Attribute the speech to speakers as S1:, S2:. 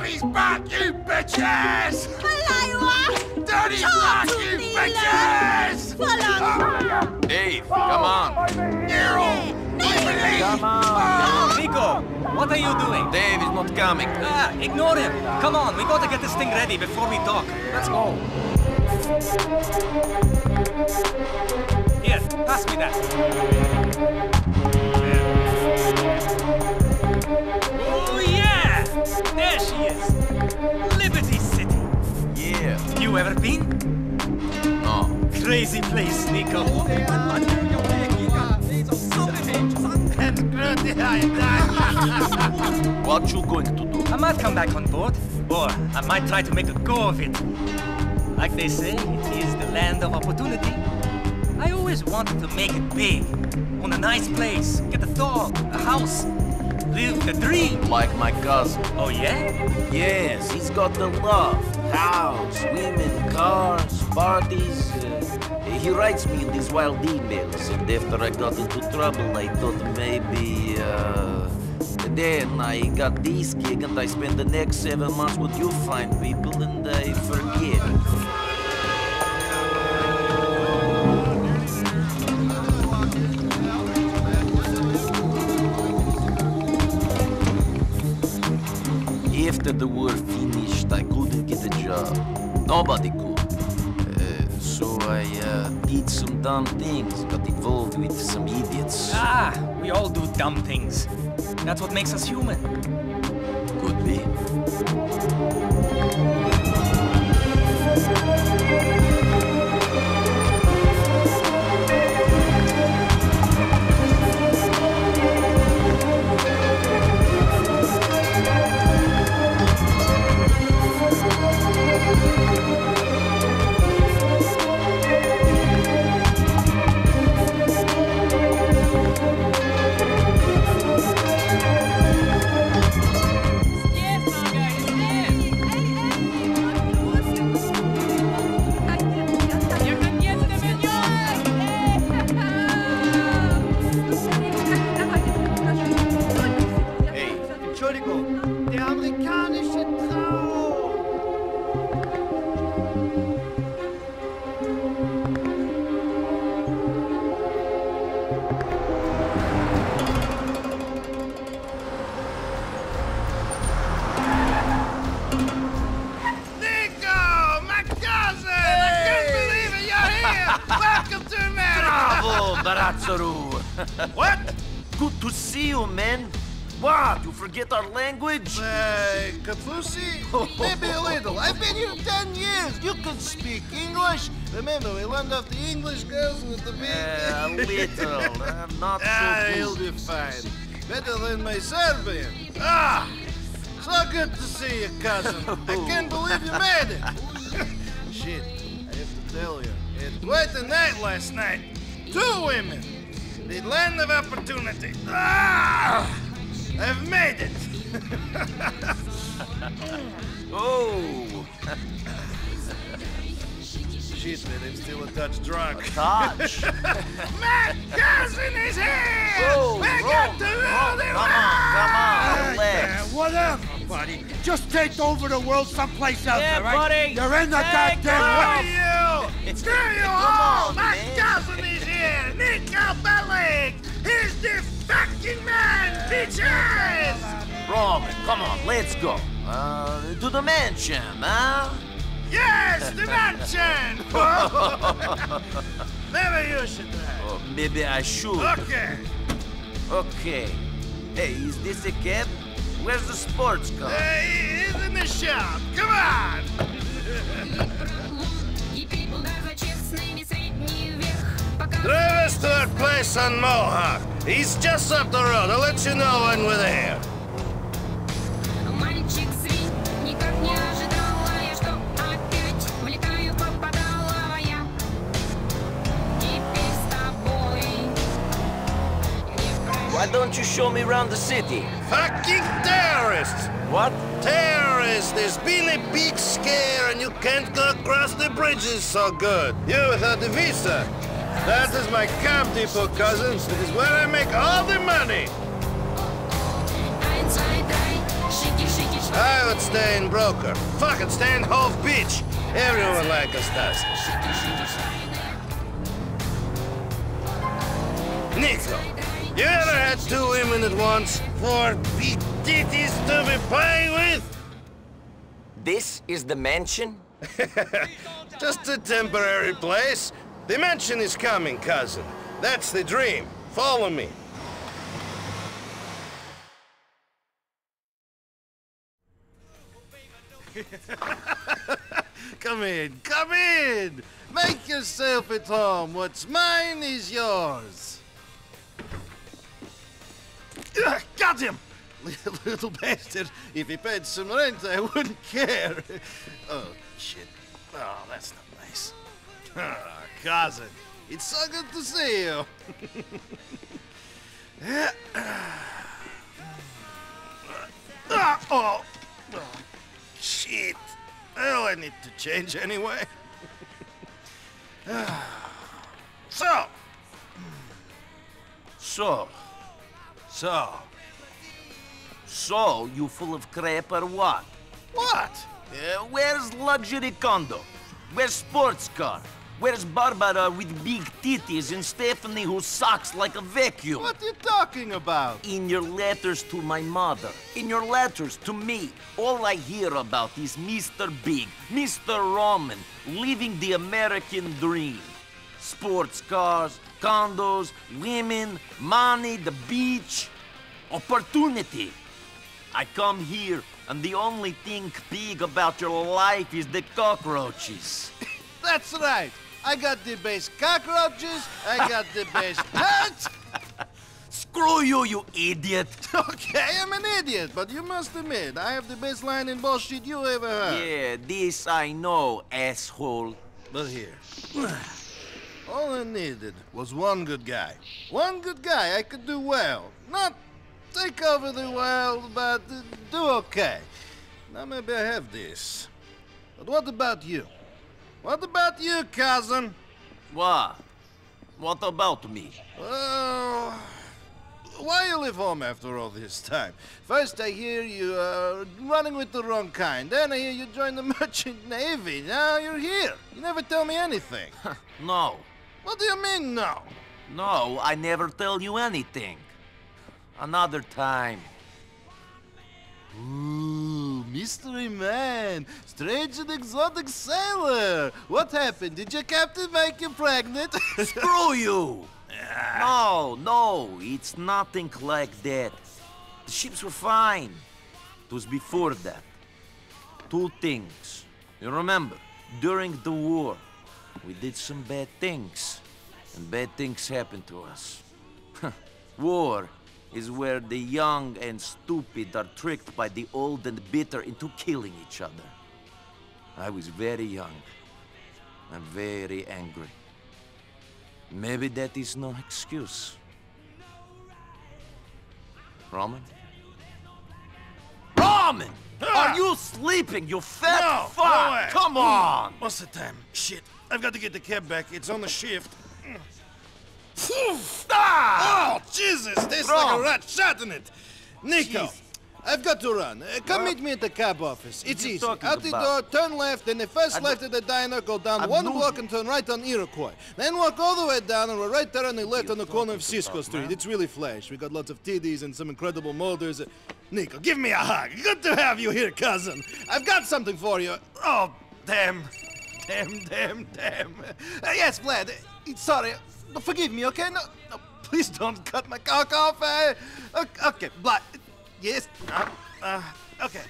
S1: Daddy's back, you bitches!
S2: Hello, Talk
S1: back, you
S2: me,
S1: bitches!
S2: Ah!
S3: Dave, come on!
S1: Oh, Nero!
S4: Come on! Ah! Niko, what are you doing?
S3: Dave is not coming.
S4: Ah, ignore him! Come on, we gotta get this thing ready before we talk. Let's go. Here, pass me that. You ever been?
S3: No.
S4: Crazy place, Niko.
S3: What you going to do?
S4: I might come back on board, or I might try to make a go of it. Like they say, it is the land of opportunity. I always wanted to make it big. Own a nice place, get a dog, a house, live the dream.
S3: Like my cousin.
S4: Oh yeah?
S5: Yes, he's got the love. House, women, cars, parties. Uh, he writes me in these wild emails, and after I got into trouble, I thought maybe. Uh, then I got this gig, and I spend the next seven months with you fine people, and I forget. After the war finished, I couldn't get a job. Nobody could. Uh, so I uh, did some dumb things, got involved with some idiots.
S4: Ah, we all do dumb things. That's what makes us human.
S5: Could be.
S1: What?
S5: Good to see you, man. What, you forget our language?
S1: Uh, Kafusi? Maybe a little. I've been here ten years. You can speak English. Remember, we learned off the English girls with the big...
S5: Uh, a little, uh, not
S1: Ah,
S5: so
S1: he'll be fine. Better than my Serbian. Ah! So good to see you, cousin. I can't believe you made it. Shit, I have to tell you. It quite a night last night. Two women. The land of opportunity. Ah! I've made it.
S5: Oh,
S1: Shit, man, I'm still a touch drunk.
S5: touch.
S1: My cousin is here!
S5: Oh,
S1: we got to rule the
S5: come on, come on, relax.
S6: whatever, buddy. Just take over the world someplace else,
S5: Yeah,
S6: all right?
S5: buddy.
S6: You're in the
S5: Take
S6: goddamn
S1: Screw you! Screw you all! My cousin is! Niko Bellic! He's the fucking man, bitches!
S5: Roman, come on, let's go. Uh, to the mansion, huh?
S1: Yes, the mansion! Maybe you should drive.
S5: Oh, maybe I should.
S1: Okay.
S5: Okay. Hey, is this a cab? Where's the sports car?
S1: Hey, he's in the shop. Come on! Driver's third place on Mohawk. He's just up the road. I'll let you know when we're there.
S5: Why don't you show me around the city?
S1: Fucking terrorists!
S5: What?
S1: Terrorists! There's been a big scare and you can't go across the bridges so good. You without a visa. That is my camp depot, cousins. It is where I make all the money.
S7: I would stay in Broker.
S1: Fuck it, stay in Hove Beach. Everyone like us does. Niko, you ever had two women at once? Four big titties to be playing with?
S8: This is the mansion?
S1: Just a temporary place. The mansion is coming, cousin. That's the dream. Follow me. come in, come in! Make yourself at home. What's mine is yours. Ugh, Got him! Little bastard. If he paid some rent, I wouldn't care. Oh, shit. Oh, that's not nice. Cousin, it's so good to see you. Oh, oh, shit. Well, I need to change anyway. so,
S5: So,
S1: so,
S5: so you full of crap or what?
S1: what?
S5: Uh, where's luxury condo? Where's sports car? Where's Barbara with big titties and Stephanie who sucks like a vacuum?
S1: What are you talking about?
S5: In your letters to my mother, in your letters to me, all I hear about is Mr. Big, Mr. Roman, living the American dream. Sports cars, condos, women, money, the beach, opportunity. I come here, and the only thing big about your life is the cockroaches.
S1: That's right. I got the best cockroaches. I got the best pets.
S5: Screw you, you idiot!
S1: Okay, I'm an idiot, but you must admit I have the best line in bullshit you ever heard.
S5: Yeah, this I know, asshole.
S1: But here, all I needed was one good guy. One good guy I could do well. Not take over the world, but do okay. Now maybe I have this. But what about you? What about you, cousin?
S5: What? What about me?
S1: Well, why you leave home after all this time? First I hear you are running with the wrong kind. Then I hear you join the merchant navy. Now you're here. You never tell me anything.
S5: No.
S1: what do you mean, no?
S5: No, I never tell you anything. Another time.
S1: Ooh, mystery man, strange and exotic sailor. What happened? Did your captain make you pregnant?
S5: Screw you! Ah. No, no, it's nothing like that. The ships were fine. It was before that. Two things. You remember, during the war, we did some bad things. And bad things happened to us. war is where the young and stupid are tricked by the old and bitter into killing each other. I was very young and very angry. Maybe that is no excuse. Roman? Roman! Are you sleeping, you fat
S1: No,
S5: fuck?
S1: no.
S5: Come on!
S1: What's the time? Shit, I've got to get the cab back. It's on the shift.
S5: Ah!
S1: Oh, Jesus! Tastes like a rat shot in it. Niko,
S5: Jeez.
S1: I've got to run. Uh, come meet me at the cab office. It's easy. Out the
S5: about?
S1: door, turn left, then the first
S5: I
S1: left at the diner, go down
S5: I
S1: one block and turn right on Iroquois. Then walk all the way down, and we're right there on the left on the corner of Cisco Street.
S5: man?
S1: It's really flash. We got lots of TDs and some incredible molders. Uh, Niko, give me a hug. Good to have you here, cousin. I've got something for you. Oh, damn. Damn, damn, damn. Uh, yes, Vlad. uh, sorry. Forgive me, okay? No, no, please don't cut my cock off. Uh, okay, Vlad. Yes. Uh, uh, okay.